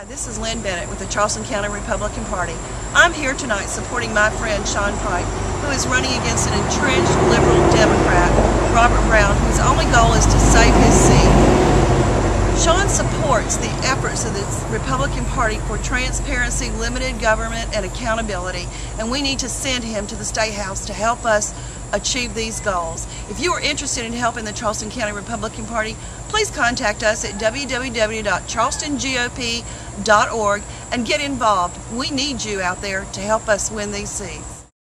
Hi, this is Lin Bennett with the Charleston County Republican Party. I'm here tonight supporting my friend Sean Pike, who is running against an entrenched liberal Democrat, Robert Brown, whose only goal is to save his supports the efforts of the Republican Party for transparency, limited government, and accountability, and we need to send him to the State House to help us achieve these goals. If you are interested in helping the Charleston County Republican Party, please contact us at www.charlestongop.org and get involved. We need you out there to help us win these seats.